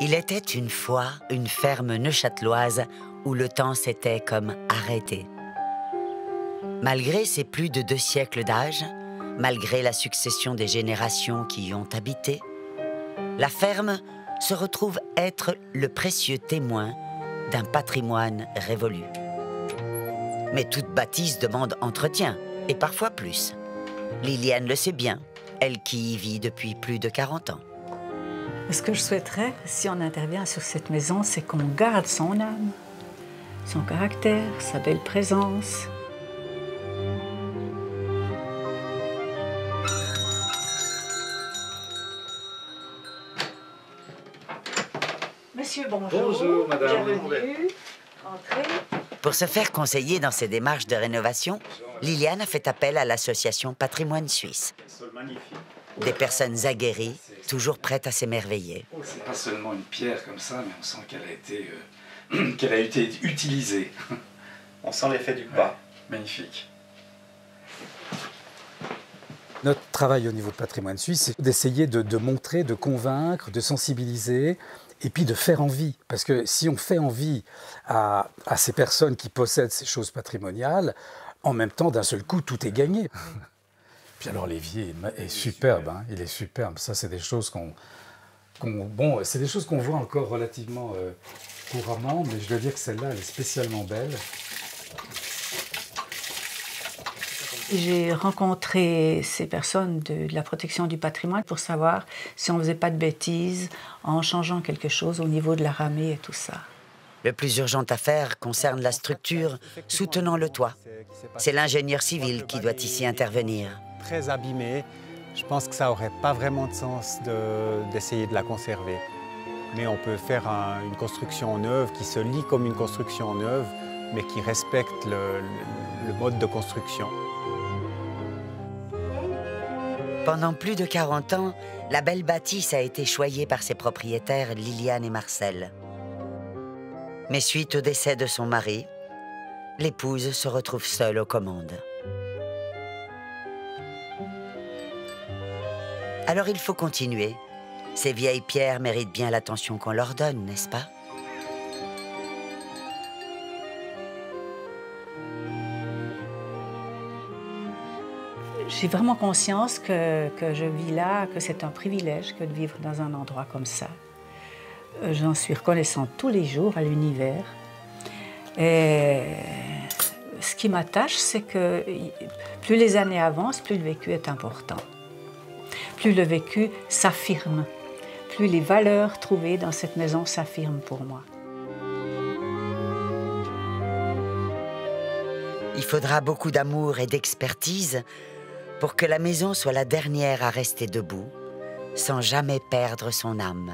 Il était une fois une ferme neuchâteloise où le temps s'était comme arrêté. Malgré ses plus de deux siècles d'âge, malgré la succession des générations qui y ont habité, la ferme se retrouve être le précieux témoin d'un patrimoine révolu. Mais toute bâtisse demande entretien, et parfois plus. Liliane le sait bien, elle qui y vit depuis plus de 40 ans. Ce que je souhaiterais, si on intervient sur cette maison, c'est qu'on garde son âme, son caractère, sa belle présence. Monsieur, bonjour. Bonjour, madame. Bienvenue. Entrez. Pour se faire conseiller dans ses démarches de rénovation, Liliane a fait appel à l'association Patrimoine Suisse. Des personnes aguerries, toujours prêtes à s'émerveiller. Oh, c'est pas seulement une pierre comme ça, mais on sent qu'elle a été, euh, qu'elle a été utilisée. On sent l'effet du pas. Magnifique. Notre travail au niveau de patrimoine suisse, c'est d'essayer de, de montrer, de convaincre, de sensibiliser et puis de faire envie. Parce que si on fait envie à, à ces personnes qui possèdent ces choses patrimoniales, en même temps, d'un seul coup, tout est gagné. Puis alors l'évier est, est superbe, hein, il est superbe. Ça, c'est des choses qu'on, bon, c'est des choses qu'on voit encore relativement euh, couramment, mais je dois dire que celle-là, elle est spécialement belle. J'ai rencontré ces personnes de, de la protection du patrimoine pour savoir si on ne faisait pas de bêtises en changeant quelque chose au niveau de la ramée et tout ça. Le plus urgent à faire concerne la structure soutenant le toit. C'est l'ingénieur civil qui doit ici intervenir. Très abîmée, je pense que ça n'aurait pas vraiment de sens de- d'essayer de, la conserver. Mais on peut faire un- une construction neuve qui se lit comme une construction neuve, mais qui respecte le- le mode de construction. Pendant plus de 40 ans, la belle bâtisse a été choyée par ses propriétaires Liliane et Marcel. Mais suite au décès de son mari, l'épouse se retrouve seule aux commandes. Alors il faut continuer. Ces vieilles pierres méritent bien l'attention qu'on leur donne, n'est-ce pas? J'ai vraiment conscience que, que je vis là, que c'est un privilège que de vivre dans un endroit comme ça. Euh, J'en suis reconnaissante tous les jours à l'univers. Et ce qui m'attache, c'est que plus les années avancent, plus le vécu est important. Plus le vécu s'affirme, plus les valeurs trouvées dans cette maison s'affirment pour moi. Il faudra beaucoup d'amour et d'expertise pour que la maison soit la dernière à rester debout, sans jamais perdre son âme.